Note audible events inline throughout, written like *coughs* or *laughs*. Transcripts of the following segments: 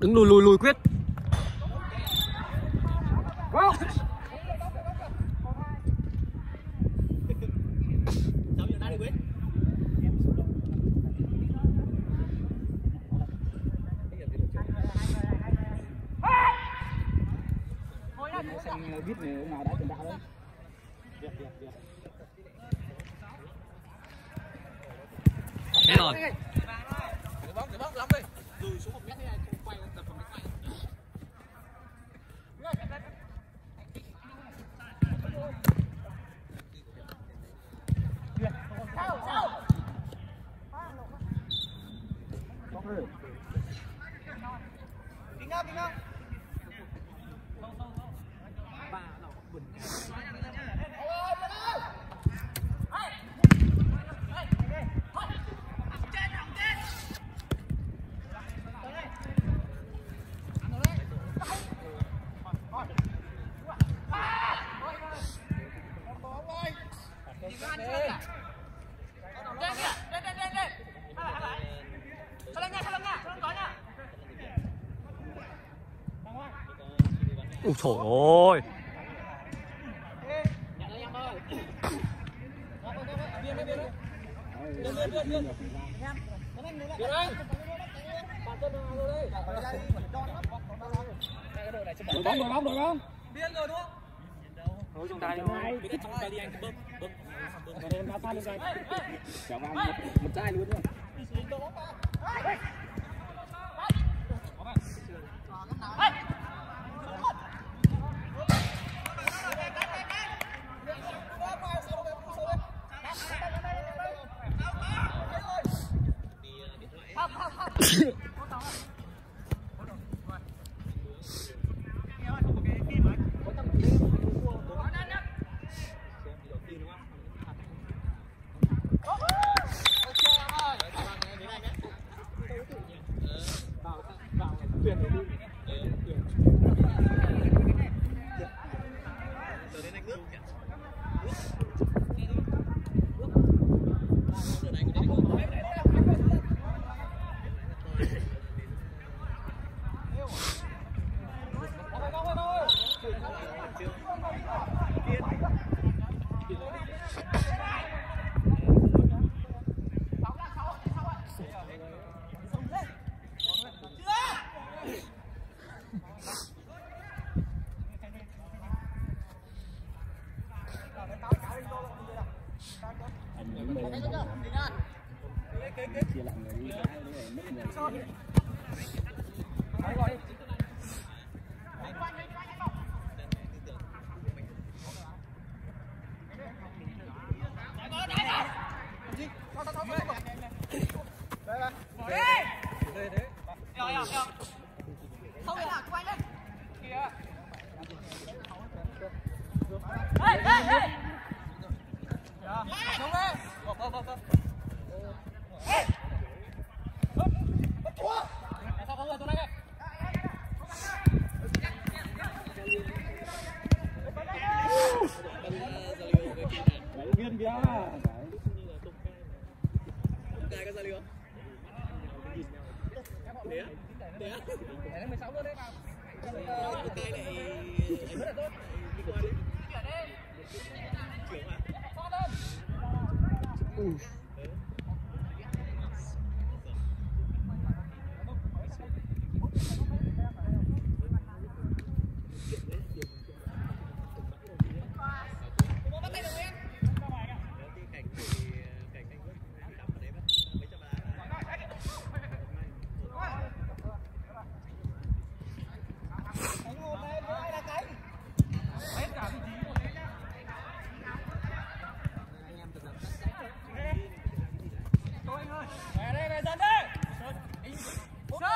đứng lùi lùi lùi quyết. 错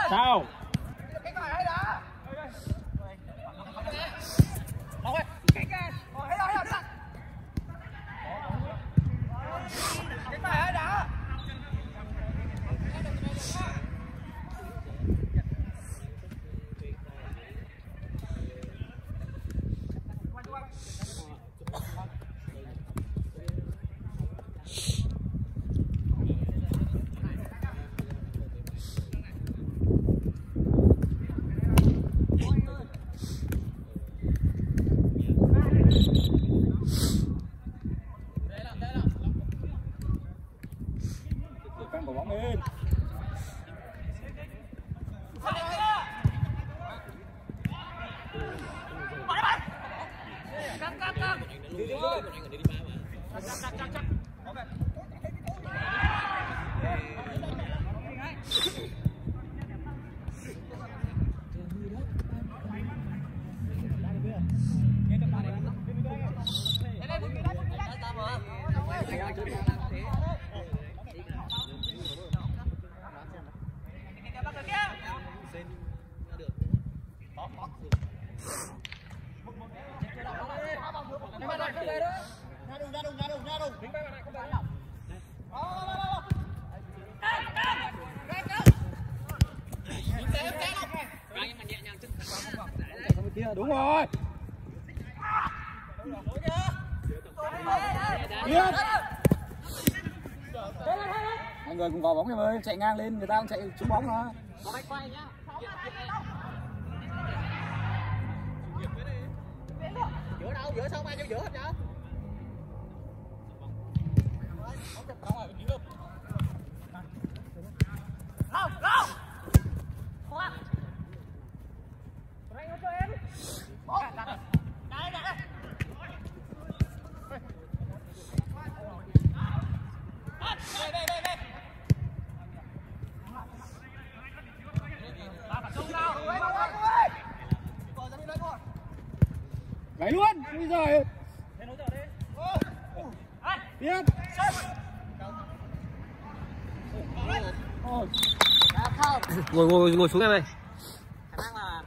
sao bóng em ơi, chạy ngang lên, người ta cũng chạy trúng bóng mà. giữa đâu giữa sao ai vô giữa hết vậy Gãy luôn, bây giờ. Biết. Ôi, ngồi ngồi ngồi xuống em ơi. Khả năng là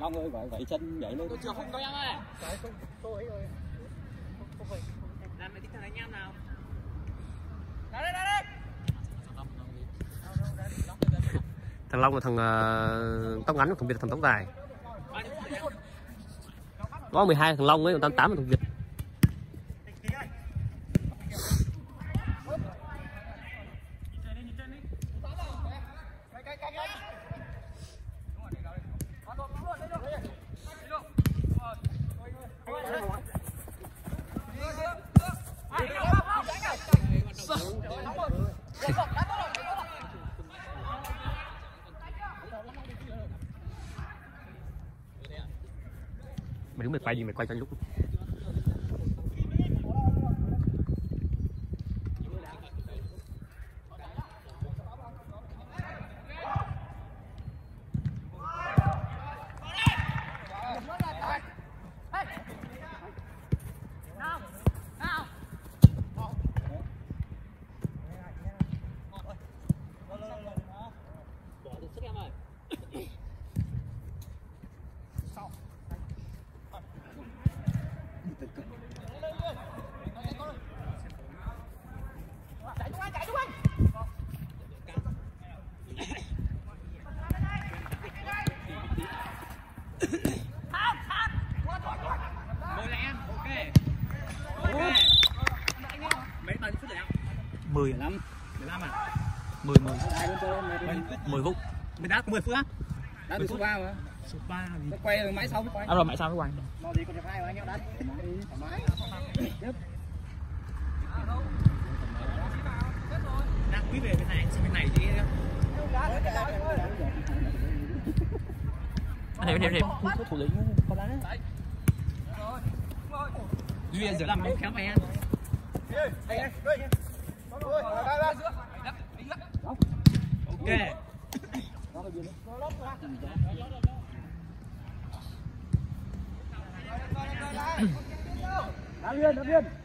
Long ơi, gãy gãy chân gãy lên. tôi chưa không có em ơi. Làm mày thích thằng đánh em nào? Đây đây đây. Thằng long là thằng ờ, tóc ngắn thằng việt là thằng tóc dài. Có 12 thằng long ấy còn 88 là thằng việt mày đứng mày quay gì mày quay cho anh lúc bỏ được sức em ơi Mời lại em, ok. Ok. Mấy tấn phút rồi em? 10 15. 15 à? 10 10 Hai bên chơi, mày đi. 10 phút Mày đá có 10 phút á? Đã được số 3 mà. Số 3 thì... Nó quay rồi mãi sau mới quay. à rồi mày sao mới quay Lo gì còn đẹp hai mà anh em đánh. Thoải mái. Tiếp. Đang quý về bên này, bên này chứ anh em em em Có thủ lĩnh có đá. Duy ở giữa làm bóng khéo mày. Ok. Đó cái biên đó. Đá biên, đá biên.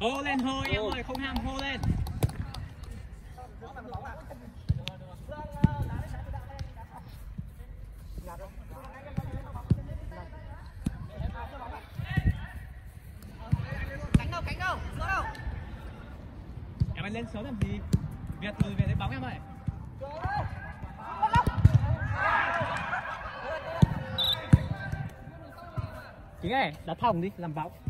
Hô lên hô em ơi, không ham hô lên. cánh đâu cánh đâu giữa đâu Em ơi lên sớm làm gì? Việt từ về lấy bóng em ơi. Chính này, đá thòng đi, làm bóng.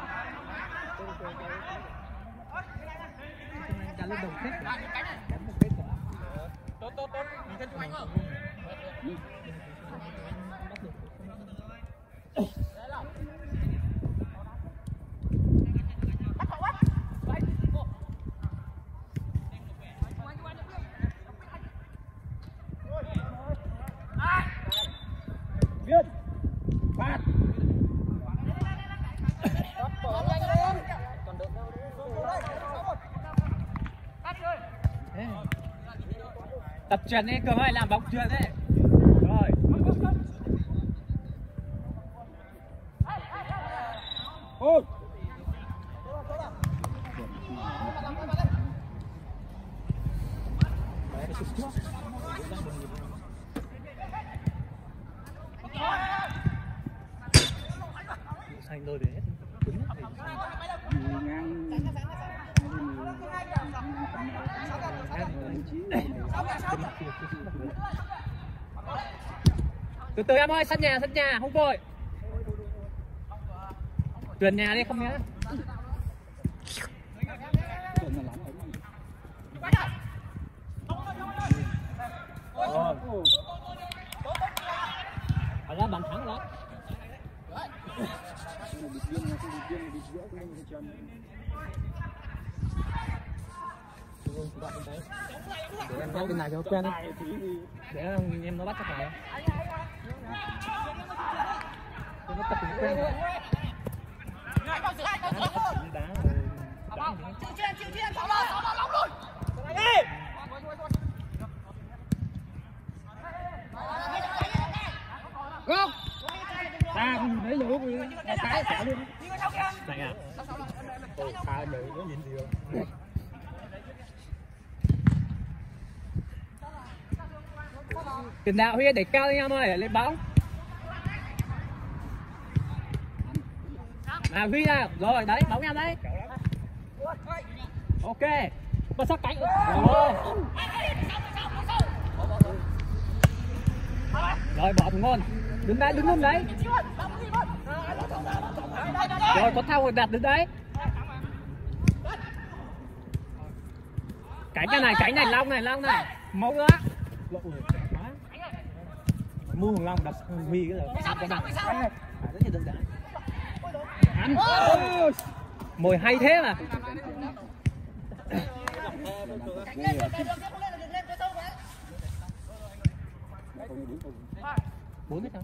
biết. Chị ơi. tốt tốt tốt nhìn chân chung anh không Biết. Phát chuyển lên đi cường ơi làm bóng chuyền đấy rồi Ôi. xanh đôi đấy từ từ em ơi, sân nhà sân nhà, không vội. Truyền nhà đi, không nhá. Phải ra bàn thắng đó. Để em này cho quen đi để em nó bắt cho phải cho nó tập tính quen đá Không. Ta không nhìn thấy lỗ gì. Là cái xả luôn. Này à có nhìn gì không? tiền đạo huy đẩy cao nha em ơi lên bóng à huy ra. Rồi, đấy, bóng em đấy. Ok. Bật sát cánh. Rồi. Rồi, bỏ thủ ngon. đứng đấy đứng luôn đấy. Rồi, có thao rồi đặt đứng đấy. Cánh cái này cánh này long này long này máu nữa Mua hùng long đặt huy cái rồi. À, rất là đơn giản. Ăn. Mồi hay thế mà. Bốn mét không?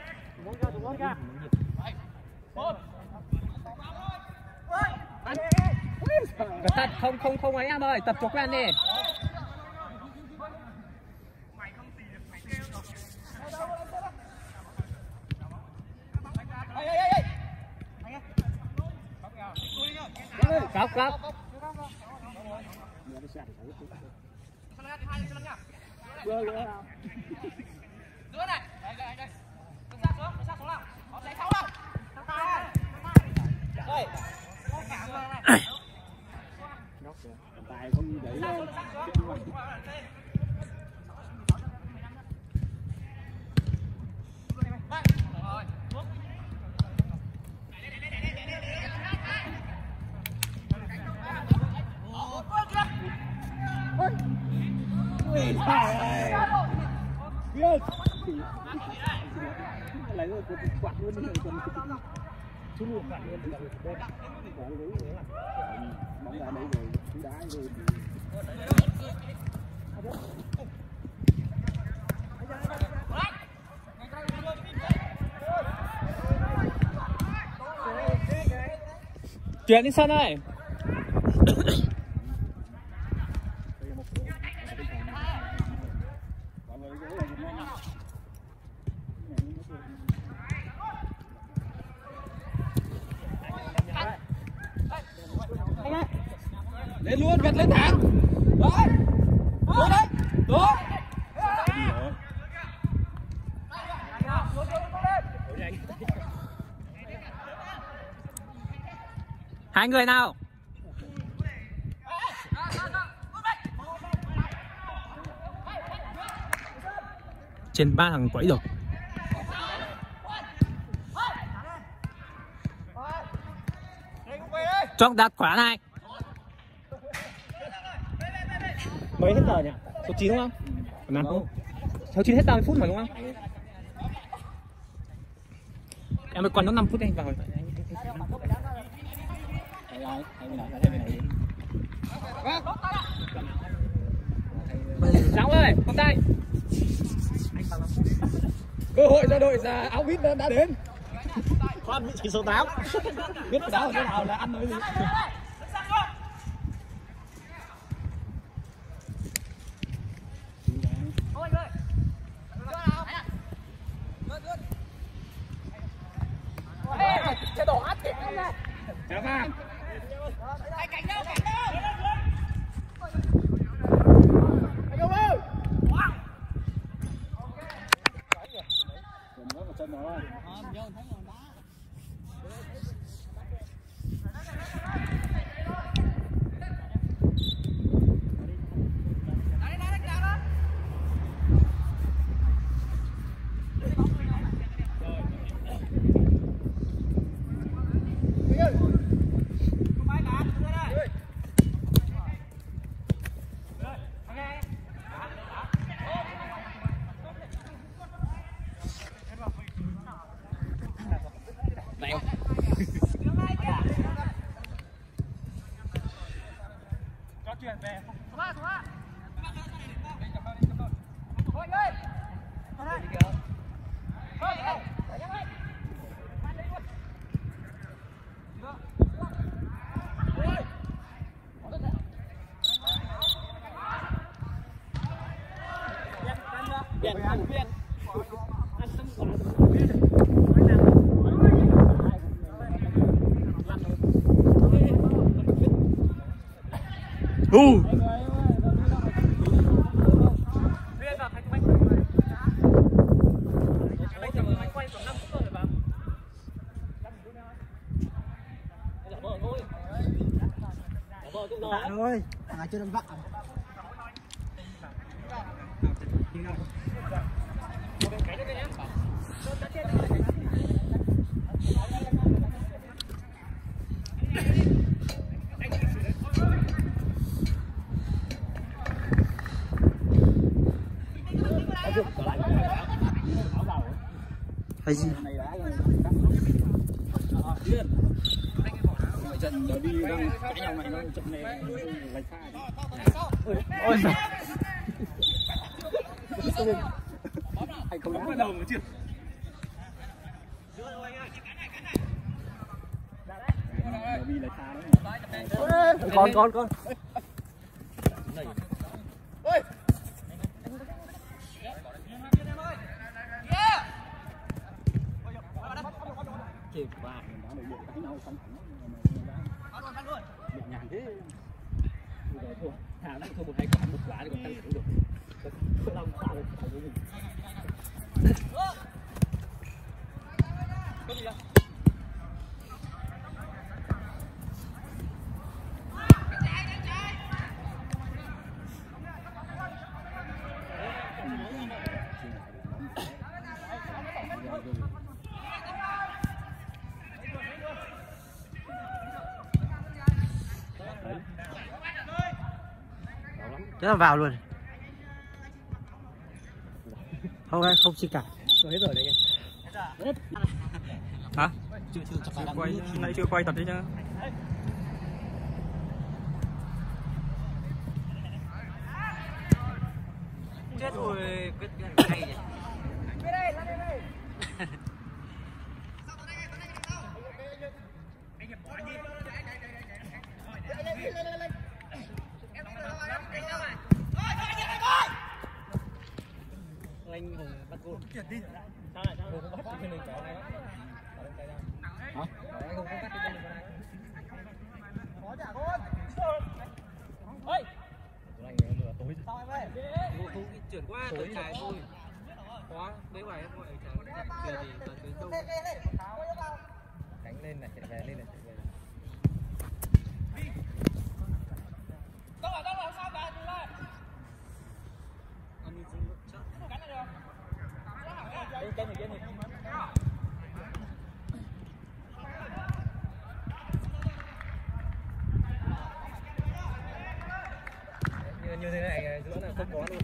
tập Cẩn thận, không không không ấy em ơi, tập cho quen đi. Cốc cốc. Giữa này. Đây đây đây. Đứng sát xuống, đứng sát xuống nào. Có giấy sáu đâu. Đây. Tài không để lên. Ui, trời ơi. Biết. Lấy rồi quạt luôn Chú luôn quạt luôn rồi. Quạt luôn rồi. Bóng ra đấy rồi, chú đá rồi. Chuyển đi sân ơi. *coughs* *coughs* *coughs* Lên luôn, vẹt lên thẳng. Đấy. đó đấy. đó Hai người nào? Trên ba thằng quẫy rồi trong đặt quả này. Mấy hết giờ nhỉ? Số 9 đúng không? Năm không? Số 9 hết 30 phút mà đúng không? Em mới còn nó 5 phút anh vào rồi. Cháu ơi, con tay. Cơ hội ra đội ra áo vít đã đến. Con vị trí số 8. Biết đá ở chỗ nào là ăn nói gì. Chào vàng. Ừ. Bạn ơi, à chưa đâm vặn. trước trở lại áo vào hay gì này đá điên mày trận giờ đi đang cãi nhau này lệch pha ôi hay không đá đầu nữa chưa con con con chịu và mình đã nội bộ cãi nhau xong nhẹ nhàng thế Bây giờ thôi thả nó thôi một hai quả một quả thì còn tăng thẳng được không làm sao được phải với mình Thế là vào luôn. Không ai không xin cả. Rồi hết rồi đấy. Hả? Chưa chưa là quay nãy chưa quay thật đấy nhá. Chết rồi cái này bắt gôn sao lại sao hùng không bắt trên mình cái này hả anh hùng không bắt trên mình cái này ơi anh vừa tối vô không chuyển qua tới trái thôi quá mấy bài em gọi trái giờ thì giờ tới đâu đánh lên này chạy về lên này chạy về đâu rồi đâu rồi sao cả từ đây cái cái này cái này như như thế này giữa là không có luôn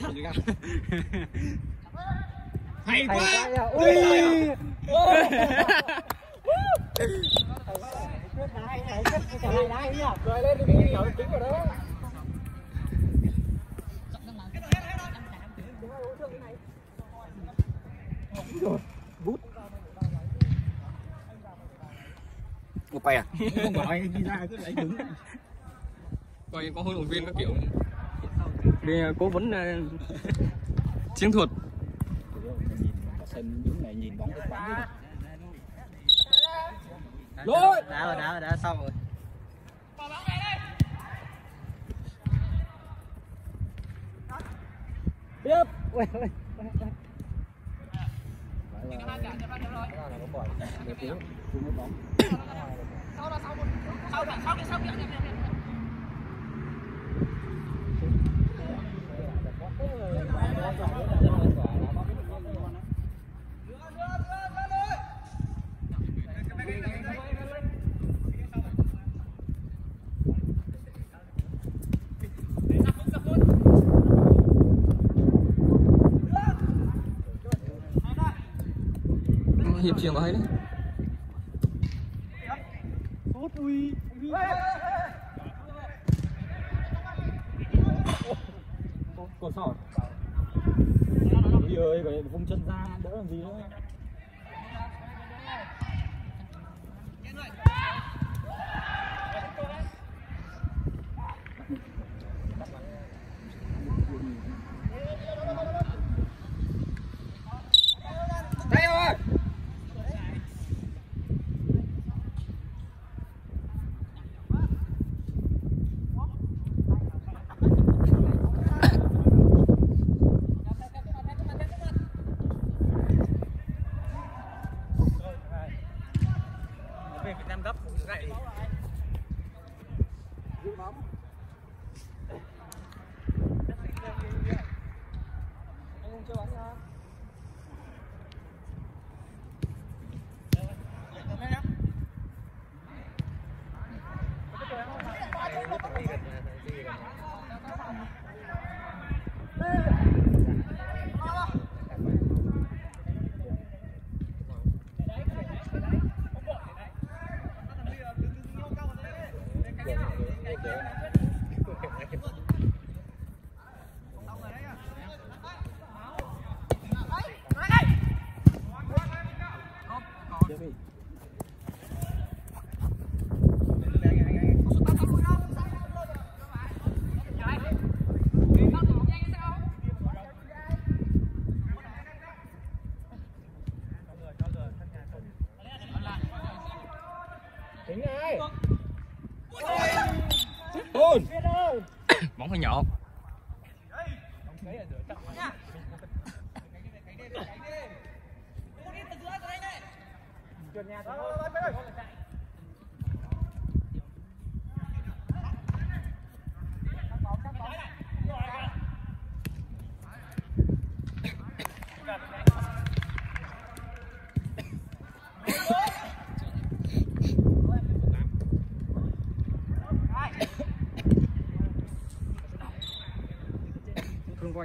đúng thẳng ra hay quá. ui. Đó *laughs* một quay à? Không bảo anh đi ra cứ lấy đứng coi có huấn luyện viên các kiểu cố vấn ờ, chiến thuật. Lỗi! Đá rồi đá rồi đá xong rồi. Tiếp! Ui ui sau đó sau sau sau sau kia hiệp trường có hay đấy bóng hơi nhỏ phương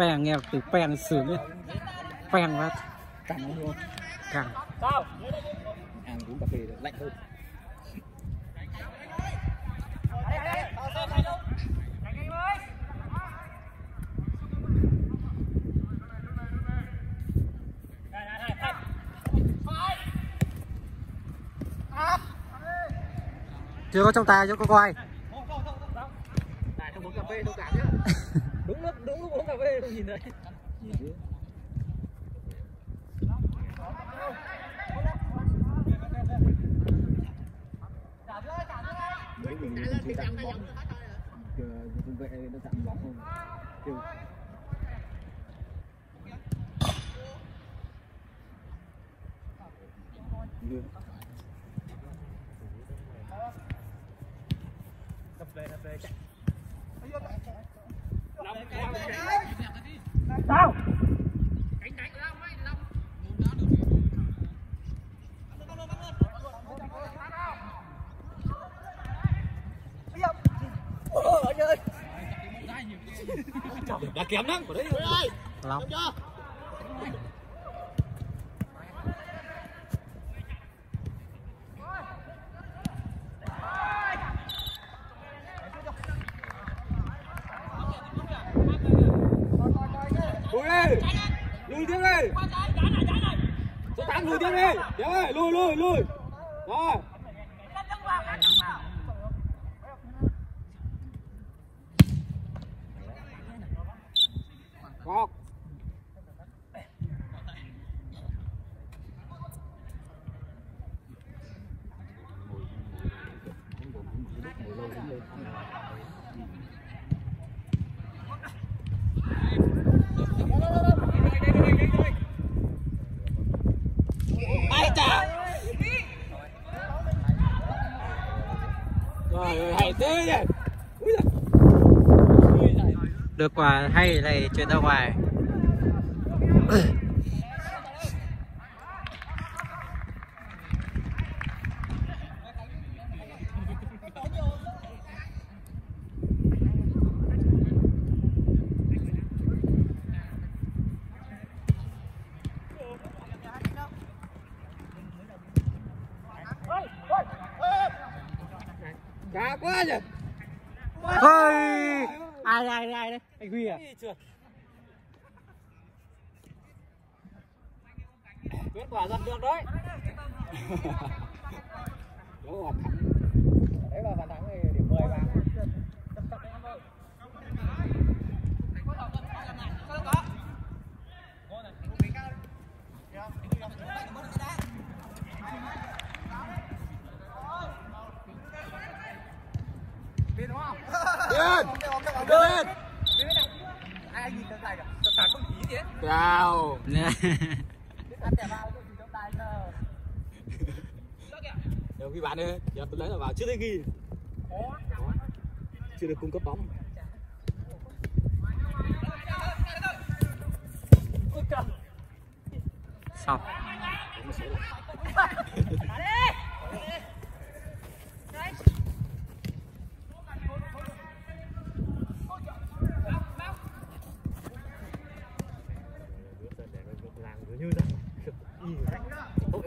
Pèng nghe từ pèng sướng ấy. Pèng vào Cắn luôn sao? Ăn uống cà phê lạnh hơn. Chưa có trong tay chưa có coi Tại trong uống cà phê đâu cả nhá Đúng lúc, đúng lúc uống cà nhìn Đấy mình chưa chạm bóng Chưa công vệ nó chạm bóng không Đập về, đập về chạy đã kém lắm. Của đấy lắm Lùi đi Lùi tiếp đi Số 8 lùi tiếp đi Tiếp ơi, lùi lùi lùi Rồi Ngọc Rồi, rồi, hay thế nhỉ Úi giời. được quả hay này chuyển ra ngoài Cá quá nhỉ ơi ai ai ai ai đấy anh huy à trượt kết quả giật được đấy đó là thắng đấy là bàn thắng thì điểm 10 vào Wow. Được khi bạn ơi, giờ tôi lấy là vào chưa thấy ghi. Chưa được cung cấp bóng. Sao? Như rằng Ê cút. Đội bên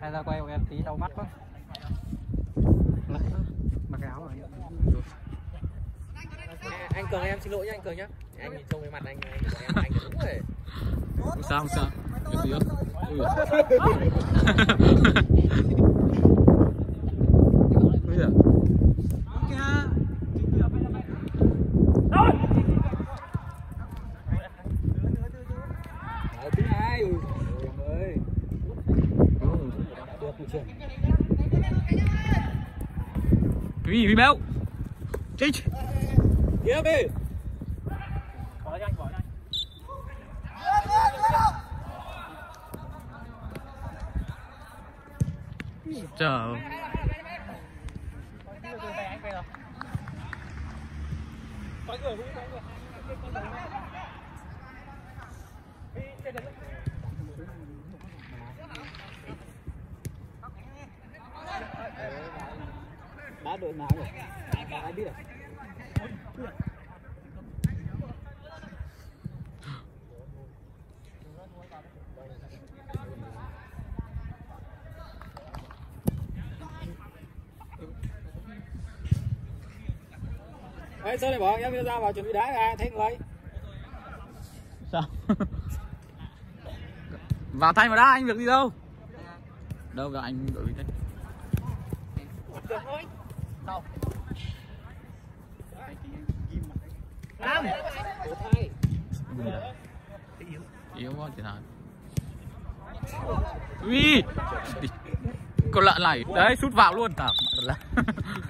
hay ra quay của em tí đau mắt quá. Mặc cái áo rồi anh cường em xin lỗi nhá anh cường nhá. Anh nhìn trông cái mặt anh anh em anh đúng rồi. Không sao, không sao. Được gì *laughs* Vì béo. Chích. Tiếp đi. bỏ nhanh bỏ nhanh Trời. Sao này bỏ em ra vào chuẩn bị đá ra thấy người Sao? Vào tay mà đã, anh việc gì đâu. Đâu cả anh đổi thế. Yếu quá thì nào. Ui. Con lợn này, đấy sút vào luôn tao. *laughs*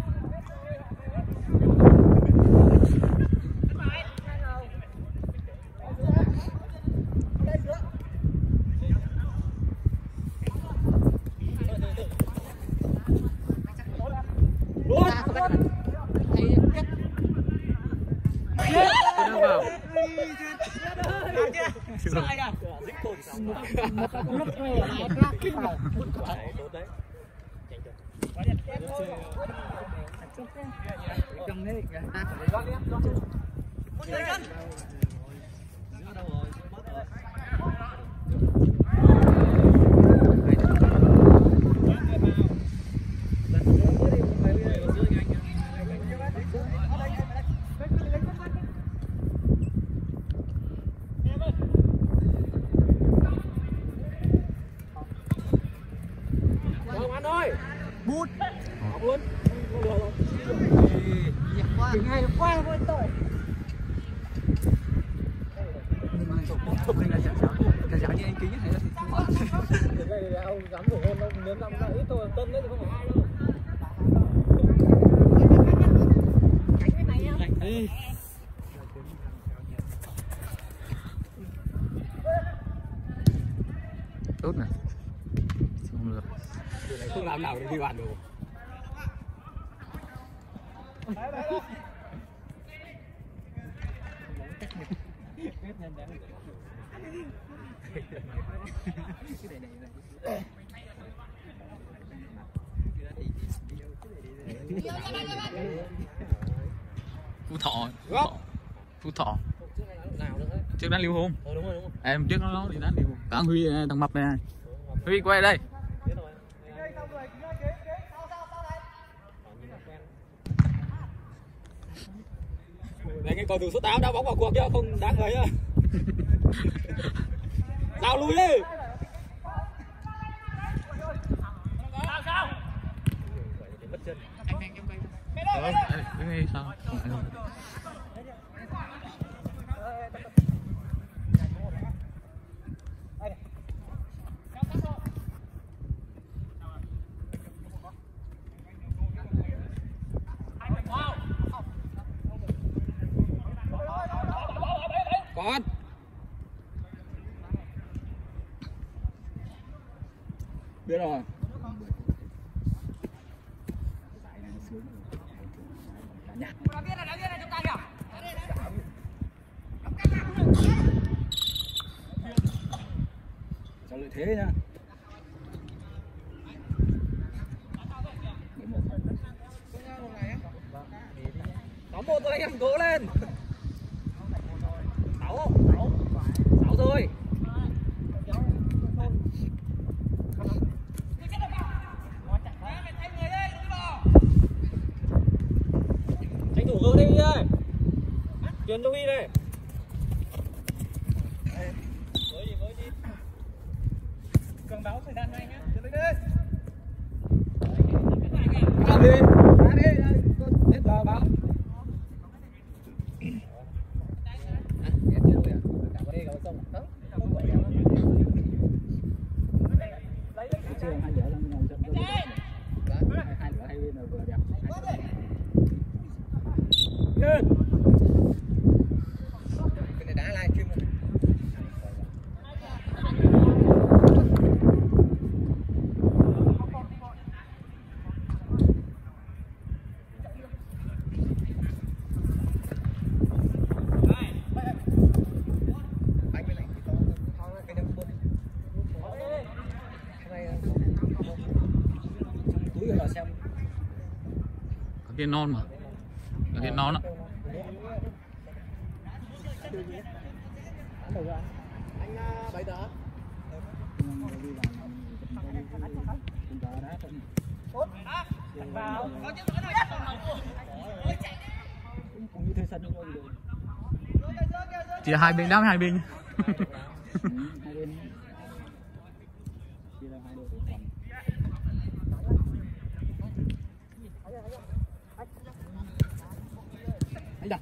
đỡ xử lý được ngồi ra đi không cần gượng dậy cơ rồi vào Không anh ơi. Bút. Học luôn. Tiếng hay quá với tôi. Không nên là giả giả giả giả như anh kính này thì Cái này là ông dám của hôn ông nếu làm ra ít tôi tân đấy thì không phải ai đâu. Ê. tốt này không được Điều này không làm nào để đi bàn được. phú thọ phú thọ, phú thọ. Trước này lúc trước đánh liêu hôn Ờ đúng rồi đúng rồi. em trước nó thì đánh liêu hôn cả huy ờ, thằng mập này huy quay đây. Đấy cái cầu thủ số 8 đã bóng vào cuộc chứ không đáng người nhá. Giao lui đi. Mất chân. Ờ, cái này sao Con. biết rồi cho lợi thế nha Đóng một rồi anh em cố lên. Sáu không? Sáu. Sáu rồi. Tranh thủ gỡ đi Huy ơi. Truyền cho Huy đây. Mới gì mới gì. Cường báo thời gian này nhá. Truyền đi đi. ra đi ra đi ra đi hết vào vào chưa hai vợ đang ngồi trong cái hai hai vợ hai bên là vừa đẹp hai Cái này đá live stream rồi. Anh bên này thì có có cái đâm bút. Cái này túi rồi xem Có kia non mà Có kia non á anh à, bày cái non mà. Là cái non ạ. Chỉ hai bình đáp hai bình Ừ, hai bên chia ra hai đội còn anh đặt.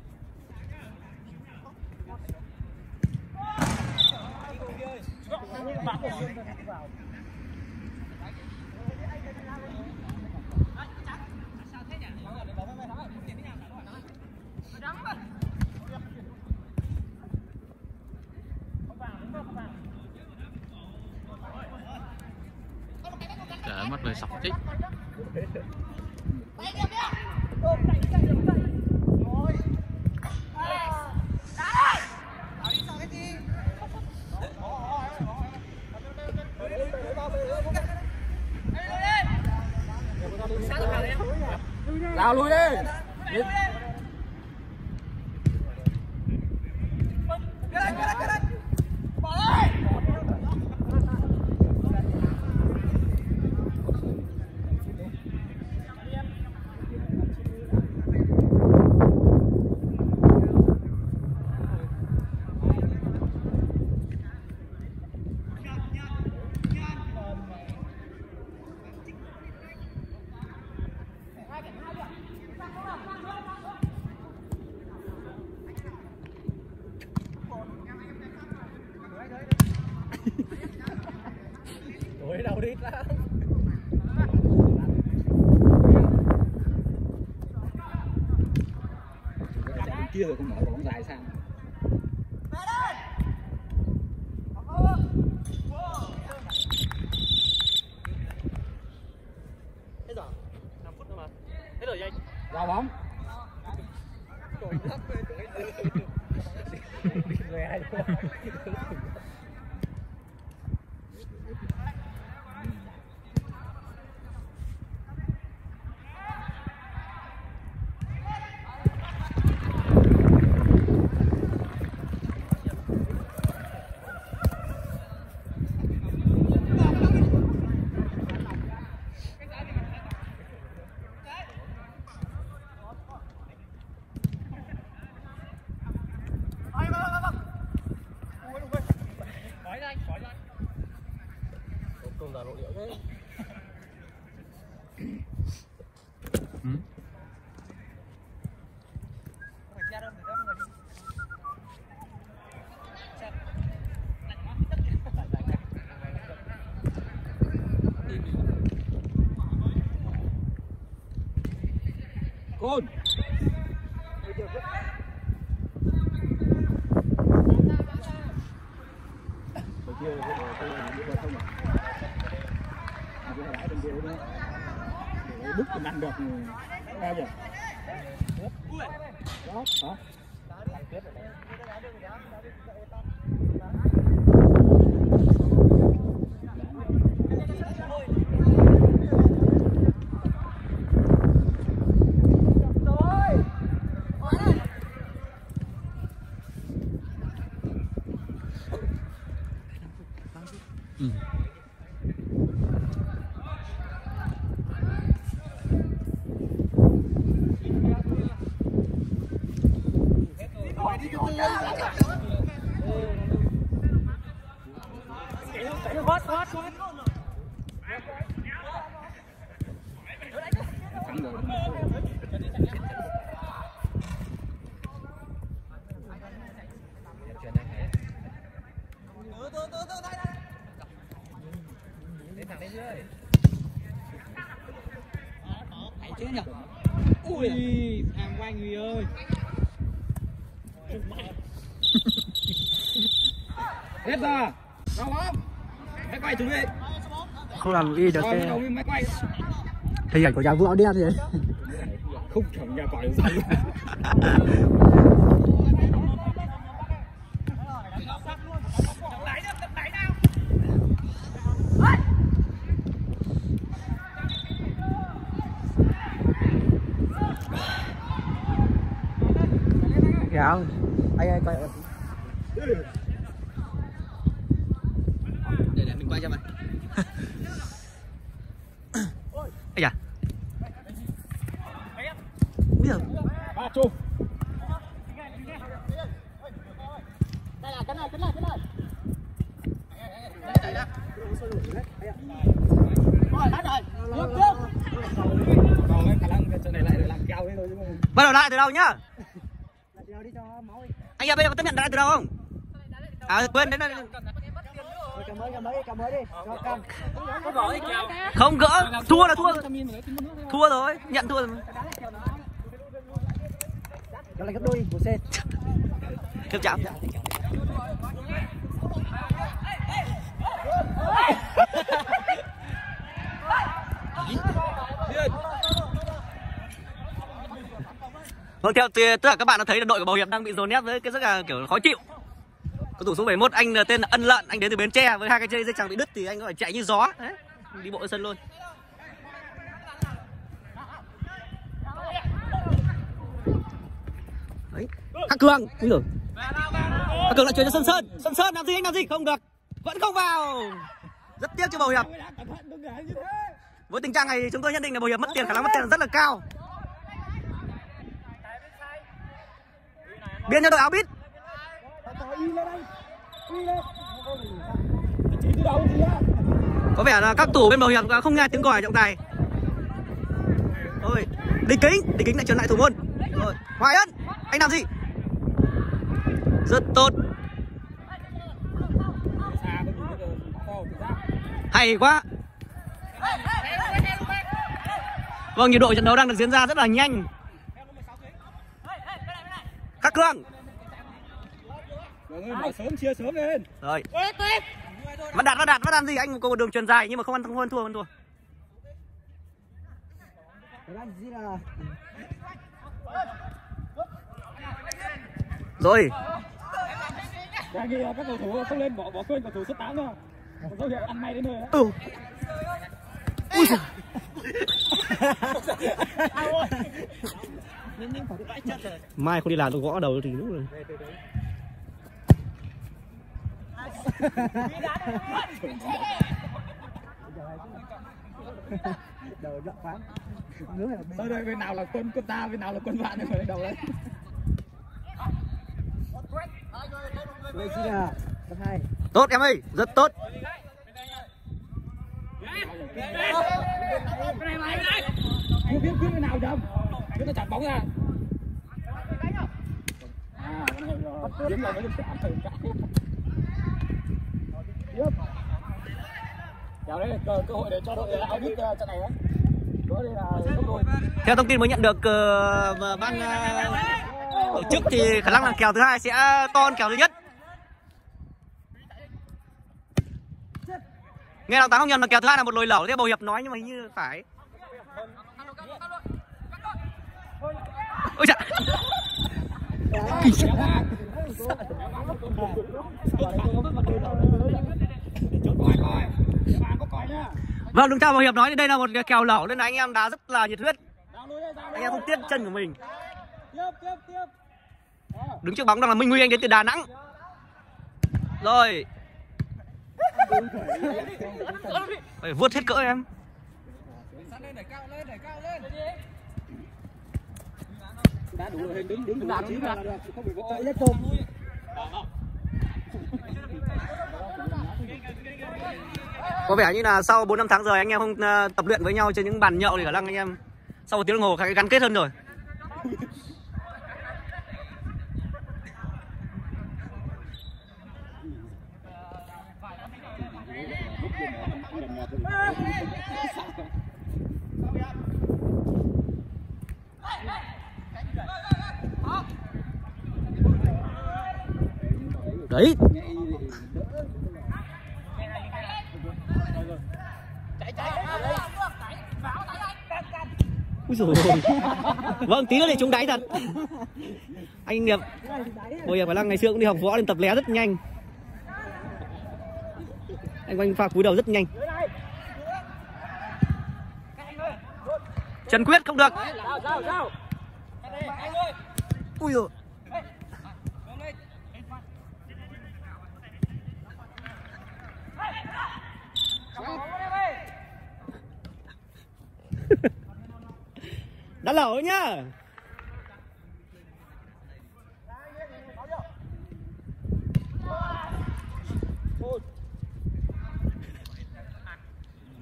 Trời mất lời sọc chết. Công giả lộ liễu thế Côn. Bên kia cái đồ cái đồ đi qua không à? À, cái đá bên kia nữa. Để đứt mình ăn được bao giờ? Đó, hả? Thắng rồi. Hãy chứ nhỉ? Ui, thằng quanh người ơi. Hết rồi. Đâu không? Máy quay chuẩn bị. Không làm y được cái hình ảnh của nhà vua đen vậy Không chuẩn ra còi dây. dạ. Anh ơi coi Để để mình quay cho mày Ây da Biết rồi Ba chục. Còn cái khả năng trận này lại để làm keo đấy thôi chứ không. Bắt đầu lại từ đầu nhá Anh em bây giờ có chấp nhận lại từ đầu không? À quên đấy là Không gỡ. Thua là thua. Thua rồi. Nhận thua rồi. Đó là gấp đôi của xe Tiếp chạm Vâng theo tất cả các bạn đã thấy là đội của bảo hiểm đang bị dồn ép với cái rất là kiểu khó chịu. Cầu thủ số 71 anh là tên là Ân Lợn, anh đến từ Bến Tre. Với hai cái dây dây chẳng bị đứt thì anh có phải chạy như gió. Đấy. Đi bộ sân luôn. đấy khắc cường úi giời khắc cường lại chuyển cho sơn sơn. Sơn sơn làm gì anh làm gì? Không được vẫn không vào. Rất tiếc cho bầu hiệp. Với tình trạng này chúng tôi nhận định là bầu hiệp mất tiền khả năng mất tiền rất là cao. Biên cho đội áo bít có vẻ là các thủ bên bảo hiểm không nghe tiếng còi trọng tài. Thôi địch kính địch kính lại trở lại thủ môn. Rồi, hoài ân, anh làm gì? Rất tốt. Hay quá. Vâng nhiệt độ trận đấu đang được diễn ra rất là nhanh. Khắc cương ơi, mở sớm chia sớm lên. rồi vẫn đạt vẫn đạt vẫn làm gì anh có một đường truyền dài nhưng mà không ăn thua ăn thua ăn thua rồi là các cầu thủ không lên bỏ bỏ quên cầu thủ số 8 đâu. Có dấu hiệu ăn may đến nơi đấy. ừ. Ui giời. mai không đi làm tôi gõ đầu thì đúng rồi Tới đây bên nào là quân quân ta, bên nào là quân bạn ở đầu đấy. tốt em ơi rất tốt biết biết bên nào chồng. Biết nó chặt bóng ra. À, kiếm là nó được chạm thời cái. Tiếp. Chào đây cơ, cơ hội để cho đội áo biết trận này đấy. Theo thông tin mới nhận được ờ, ban ờ, tổ chức thì khả năng là kèo thứ hai sẽ to hơn kèo thứ nhất. Nghe đào tá không nhầm là kèo thứ hai là một lồi lẩu theo bầu hiệp nói nhưng mà hình như phải. Ôi chà vâng đúng chào bảo hiệp nói thì đây là một cái kèo lẩu nên là anh em đá rất là nhiệt huyết. Anh em không tiếc chân của mình. Đứng trước bóng đang là minh huy, anh đến từ đà nẵng. Rồi. Phải vượt hết cỡ em. Đã đủ rồi, đứng đứng đủ vị trí là được, không bị vỗ. có vẻ như là sau 4 năm tháng rồi anh em không ờ, tập luyện với nhau trên những bàn nhậu thì khả năng anh em sau một tiếng đồng hồ khá gắn kết hơn rồi *laughs* đấy Úi dồi ôi. Vâng, tí nữa thì chúng đáy thật. Anh Nghiệp, Bồ Hiệp phải là ngày xưa cũng đi học võ nên tập lé rất nhanh. Anh Oanh pha cúi đầu rất nhanh. Trần Quyết không được. Ui dồi. Đã lỡ nhá.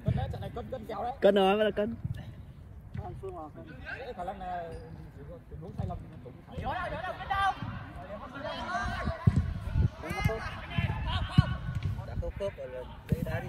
Cân đấy, này cân cân đấy. Cân rồi, mới là cân. Khả năng là tình huống sai lầm cũng phải. đã rồi đá đi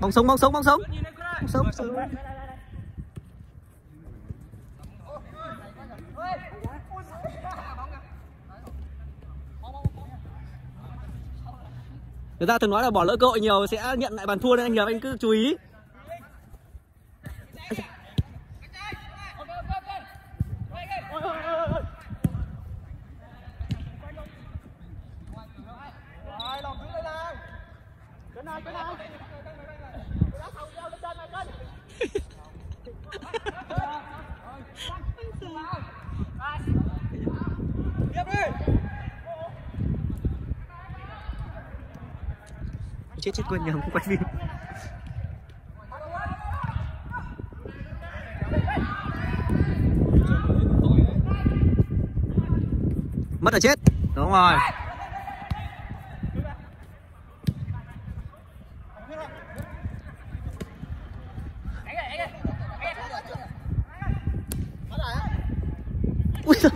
bóng sống bóng sống bóng sống bóng sống, bóng sống. người ta thường nói là bỏ lỡ cơ hội nhiều sẽ nhận lại bàn thua nên anh nhờ anh cứ chú ý chết chết quên nhầm không quay phim. Mất là chết. Đúng rồi Ui giời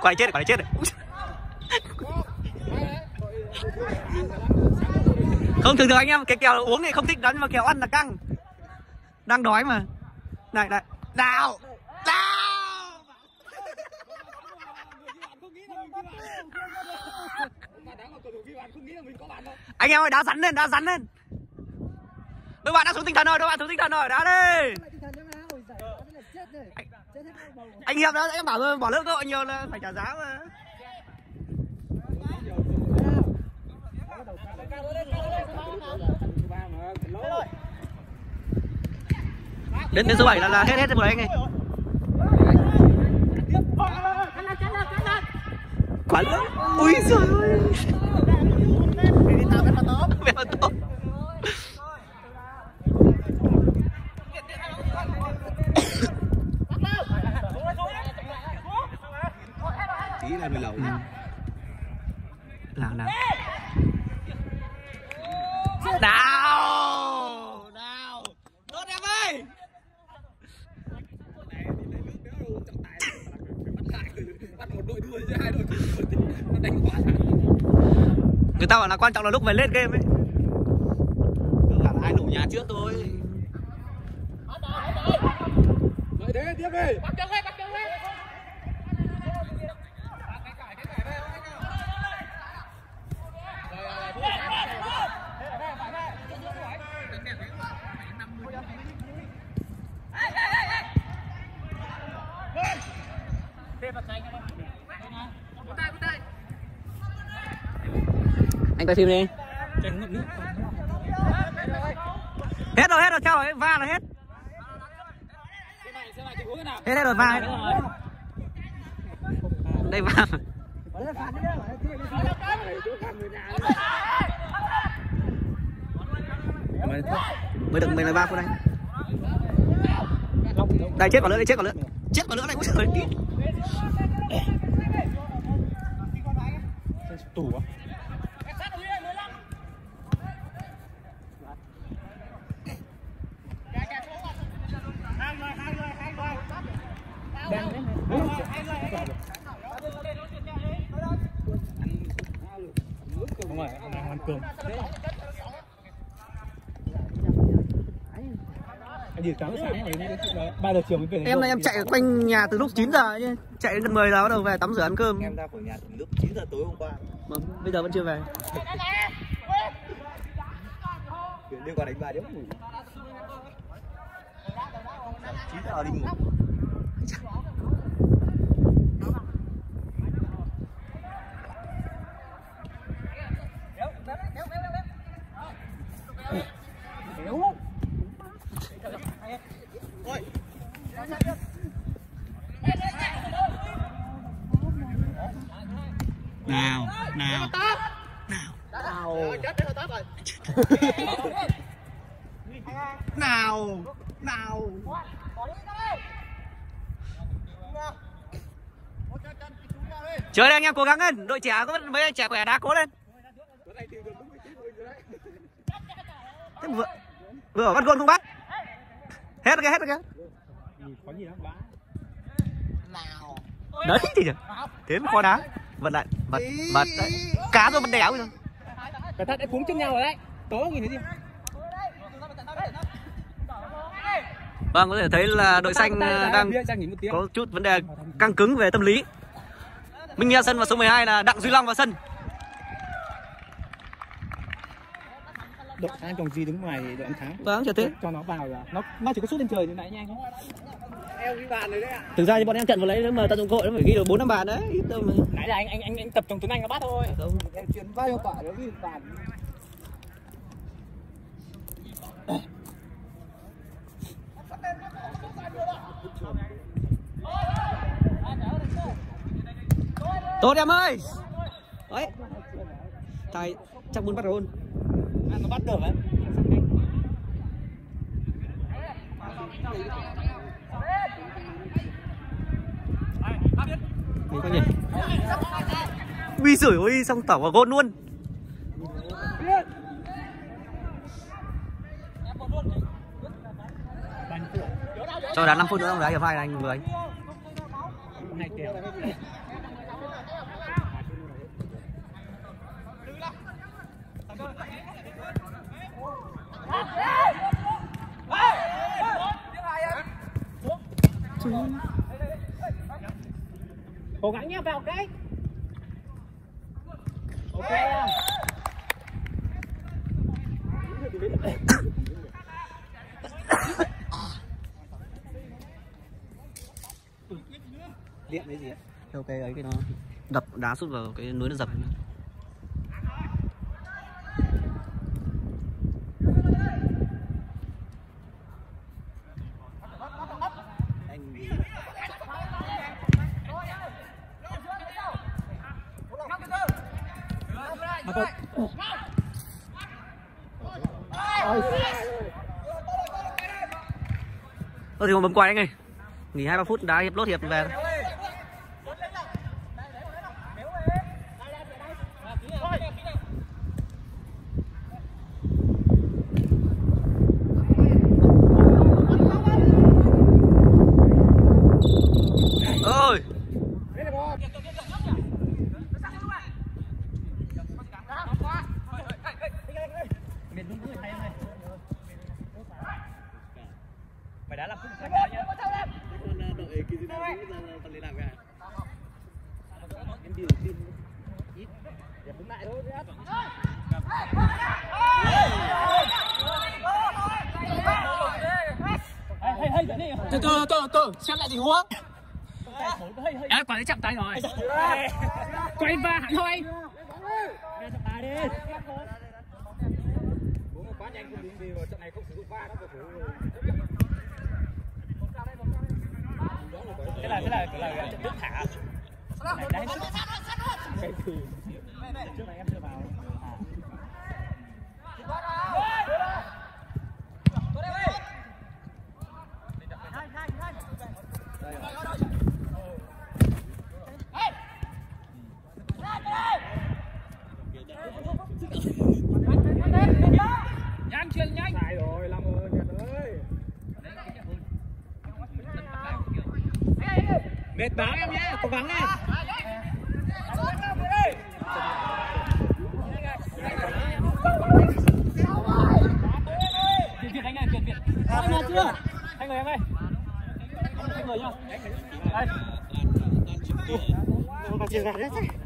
quả này chết quả này chết rồi. Không thường thường anh em cái kèo uống này không thích đánh mà kèo ăn là căng. Đang đói mà. Này này. Đào. Đào. Anh em ơi đá rắn lên, đá rắn lên. Đôi bạn đã xuống tinh thần rồi, đôi bạn xuống tinh thần rồi, đá đi. Anh Hiệp đó, em bảo rồi, bỏ lỡ cơ hội nhiều là phải trả giá mà. Đến đến số 7 là, là hết hết rồi anh ơi. Quả lưỡi. Ui giời ơi. Mẹ mà tốt. tí là mình lẩu Ừ. Nào nào. Nào. Nào. Tốt em ơi. bắt một đội đua chứ hai đội nó đánh quá Người ta bảo là quan trọng là lúc về lên game ấy. Cơ bản là ai nổ nhà trước thôi. đợi thế tiếp đi Anh quay phim đi. Hết rồi, hết rồi, theo rồi, va là hết. Hết hết rồi, va. Đây va. Mới được mình là ba phút đây. Đây chết quả nữa, đây chết quả nữa. Chết quả nữa này, giời tí. tủ á không phải đang ăn cơm Anh đi tám giờ sáng rồi, ba giờ chiều mới về. Em này em chạy quanh nhà từ lúc 9 giờ chứ. Chạy đến gần 10 giờ bắt đầu về tắm rửa ăn cơm. em ra khỏi nhà từ lúc 9 giờ tối hôm qua Vâng, bây giờ vẫn chưa về. liên quan đánh bài ngủ 9 giờ đi ngủ Nào, nào. Nào. Nào. Chơi đây anh em cố gắng lên, đội trẻ có mấy anh trẻ khỏe đá cố lên. Thế vừa vừa bắt gôn không bắt. Hết rồi kìa, hết rồi kìa. Đấy thì. Thế mới khó đá. Vật lại, vật, vật đấy. Cá rồi vật đéo rồi. Cẩn thận đấy cuống chân nhau rồi đấy. Tối không nhìn thấy gì. Vâng, có thể thấy là đội xanh ờ, đang có chút vấn đề căng cứng về tâm lý. Minh Nghĩa sân và số 12 là Đặng Duy Long vào sân. Đội anh còn gì đứng ngoài đội anh thắng. Vâng, chờ thế. Cho nó vào là nó nó chỉ có sút lên trời như này nhanh thôi. Thực ra thì bọn em trận vừa lấy nếu mà tận dụng cơ hội nó phải ghi được 4 năm bàn đấy. Ít đâu mà. Nãy là anh anh anh anh tập trong Tuấn Anh nó bắt thôi. Không. em chuyển vai vào quả nó ghi bàn Tốt em ơi. Đấy. Thầy chắc muốn bắt rồi. À, nó bắt được đấy. Nhìn có nhỉ? Ui giời ơi, xong tỏ vào gôn luôn. Cho đá 5 phút nữa không đá hiệp hai anh vừa anh. Hai kèo. Cố gắng nha vào cái. Ok. điện cái gì ạ Theo cái ấy cái nó đập đá sút vào cái núi nó dập. Mà Thôi thì còn bấm quay anh ơi. Nghỉ 2 3 phút, đá hiệp lốt hiệp về. thôi Mày đã làm phút xanh nhá. đội kỳ gì nào cũng là phần liên lạc về em điều tin ít để đứng lại thôi Hay hay hay. Từ từ từ tình huống. Em quả đấy chạm tay rồi. Quay va hẳn thôi. bám em nhé cố gắng nhé. Việt Việt anh ơi, Việt. À, Việt Anh mà chưa? Anh người em ơi. Anh người Đây.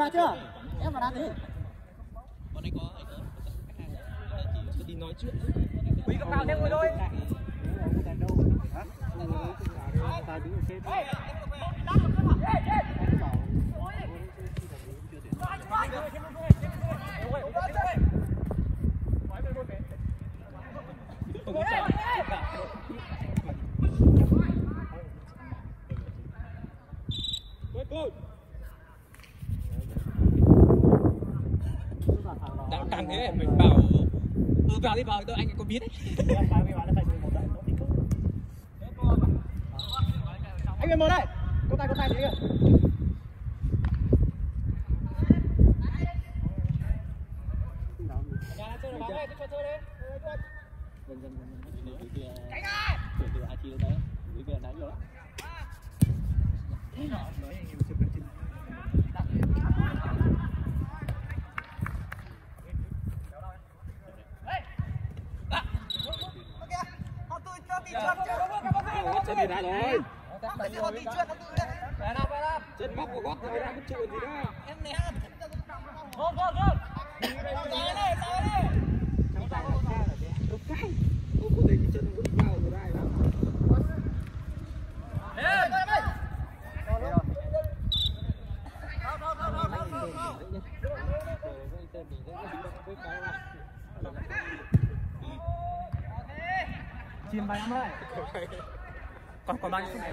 Anh vừa vào đây mà chưa em vào đá tí đã càng thế mình bảo ừ vào đi vào tôi anh có biết đấy anh em vào đây có tay có tay thế kìa chân đi ra rồi chân bóc của gót rồi ra mất chịu gì đó. Ô, có thể cái chân vẫn vào rồi đây lắm chìm bài em ơi còn còn bao nhiêu phút này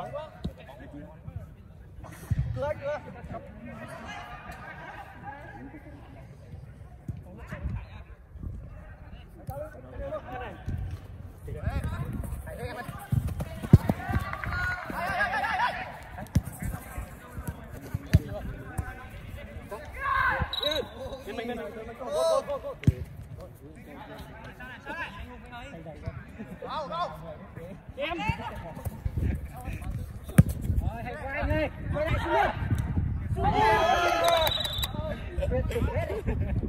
Go, go, go. Em lại kéo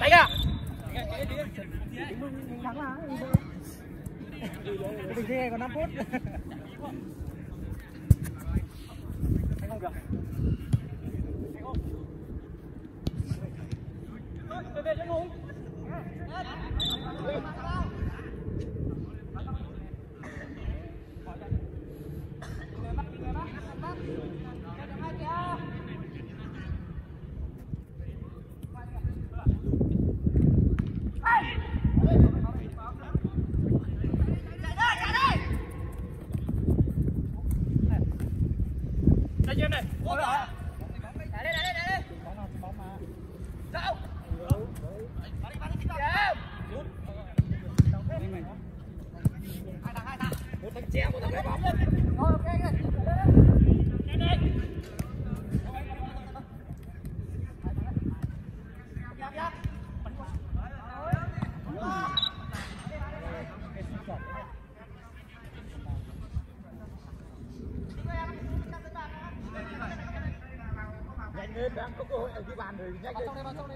Đánh à? Bình kia còn 5 phút. Anh không được. nhanh lên đang có cơ hội ở